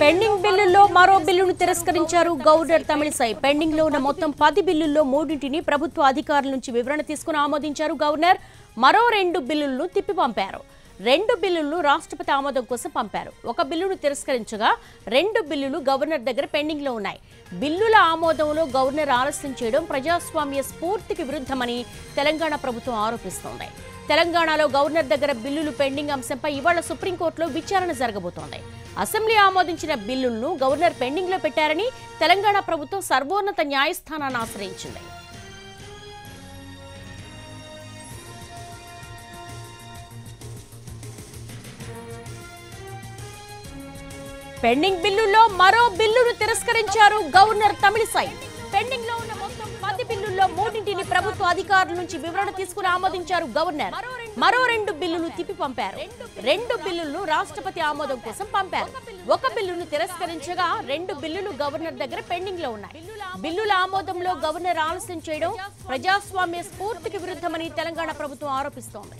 Pending బిల్లుల్లో మరో బిల్లును తిరస్కరించారు గవర్నర్ తమిళిసై. పెండింగ్లో ఉన్న మొత్తం పది బిల్లుల్లో మూడింటిని ప్రభుత్వ అధికారుల నుంచి వివరణ తీసుకుని ఆమోదించారు గవర్నర్ మరో రెండు బిల్లులను తిప్పి పంపారు. రెండు బిల్లులను రాష్ట్రపతి ఆమోదం కోసం పంపారు. ఒక బిల్లును తిరస్కరించగా రెండు బిల్లులు గవర్నర్ దగ్గర పెండింగ్లో ఉన్నాయి. బిల్లుల ఆమోదంలో గవర్నర్ ఆలస్యం చేయడం ప్రజాస్వామ్య స్ఫూర్తికి విరుద్ధమని తెలంగాణ ప్రభుత్వం ఆరోపిస్తోంది. తెలంగాణలో గవర్నర్ దగ్గర బిల్లులు పెండింగ్ అంశంపై ఇవాళ సుప్రీంకోర్టులో విచారణ జరగబోతోంది. అసెంబ్లీ ఆమోదించిన బిల్లులను గవర్నర్ పెండింగ్లో పెట్టారని తెలంగాణ ప్రభుత్వం సర్వోన్నత న్యాయస్థానాన్ని ఆశ్రయించింది. పెండింగ్ బిల్లుల్లో మరో బిల్లును తిరస్కరించారు గవర్నర్ తమిళిసై పెండింగ్లో ఉన్న మొత్తం పది బిల్లుల్లో మూడింటిని ప్రభుత్వ అధికారుల నుంచి వివరణ తీసుకుని ఆమోదించారు గవర్నర్. మరో రెండు బిల్లులు తిప్పి పంపారు. రెండు బిల్లులను రాష్ట్రపతి ఆమోదం కోసం పంపారు. ఒక బిల్లును తిరస్కరించగా రెండు బిల్లులు గవర్నర్ దగ్గర పెండింగ్లో ఉన్నాయి. బిల్లుల ఆమోదంలో గవర్నర్ ఆలస్యం చేయడం ప్రజాస్వామ్య స్ఫూర్తికి విరుద్ధమని తెలంగాణ ప్రభుత్వం ఆరోపిస్తోంది.